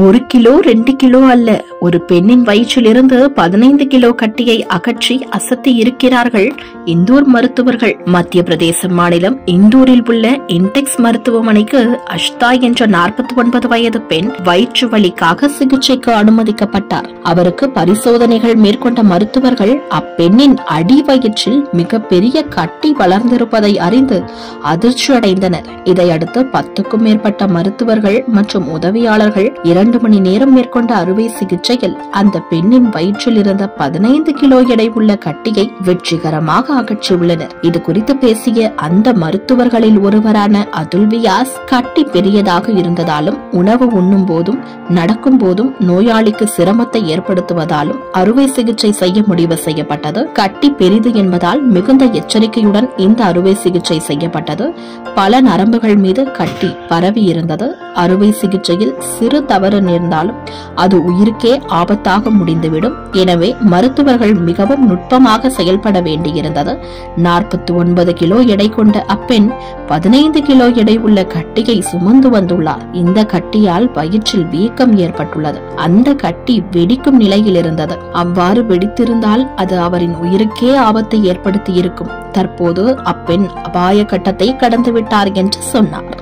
ஒரு கிலோ ரெண்டு கிலோ அல்ல. ஒரு பெண்ணின் வயிற்றிலிருந்து பதினைந்து கிலோ கட்டியை அகற்றி அசத்தி இருக்கிறார்கள் இந்தூர் மருத்துவர்கள். மத்திய பிரதேச மாநிலம் இந்தூரில் உள்ள இன்டெக்ஸ் மருத்துவமனைக்கு அஷ்தா என்ற நாற்பத்தி ஒன்பது வயது பெண் வயிற்று வலிக்காக சிகிச்சைக்கு அனுமதிக்கப்பட்டார். அவருக்கு பரிசோதனைகள் மேற்கொண்ட மருத்துவர்கள் அப்பெண்ணின் அடி வயிற்றில் மிக பெரிய கட்டி வளர்ந்திருப்பதை அறிந்து அதிர்ச்சி அடைந்தனர் இதையடுத்து பத்துக்கும் மேற்பட்ட மருத்துவர்கள் மற்றும் உதவியாளர்கள் இரண்டு மணி நேரம் மேற்கொண்ட அறுவை சிகிச்சையில் அந்த பெண்ணின் வயிற்றில் இருந்த பதினைந்து கிலோ எடை உள்ள கட்டியை வெற்றிகரமாக அகற்றியுள்ளனர். இது குறித்து பேசிய அந்த மருத்துவர்களில் ஒருவரான அதுல் வியாஸ் கட்டி பெரியதாக இருந்ததாலும் உணவு உண்ணும் போதும் நடக்கும் போதும் நோயாளிக்கு சிரமத்தை ஏற்படுத்துவதாலும் அறுவை சிகிச்சை செய்ய முடிவு செய்யப்பட்டது. கட்டி பெரிது என்பதால் மிகுந்த எச்சரிக்கையுடன் இந்த அறுவை சிகிச்சை செய்யப்பட்டது. பல நரம்புகள் மீது கட்டி பரவி இருந்தது அறுவை சிகிச்சையில் சிறு தவறு நேர்ந்தாலும் அது உயிருக்கே ஆபத்தாக முடிந்துவிடும். எனவே மருத்துவர்கள் மிகவும் நுட்பமாக செயல்பட வேண்டியிருந்தது. நாற்பத்தி ஒன்பது கிலோ எடை கொண்ட அப்பெண் பதினைந்து கிலோ எடை உள்ள கட்டியை சுமந்து வந்துள்ளார். இந்த கட்டியால் வயிற்றில் வீக்கம் ஏற்பட்டுள்ளது. அந்த கட்டி வெடிக்கும் நிலையில் இருந்தது. அவ்வாறு வெடித்திருந்தால் அது அவரின் உயிருக்கே ஆபத்தை ஏற்படுத்தி இருக்கும் தற்போது அப்பெண் அபாய கட்டத்தை கடந்துவிட்டார் என்று சொன்னார்.